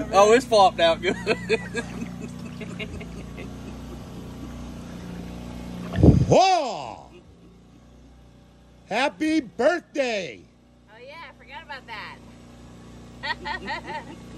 it. Oh, it's flopped out good. Whoa! Happy birthday! Oh yeah, I forgot about that.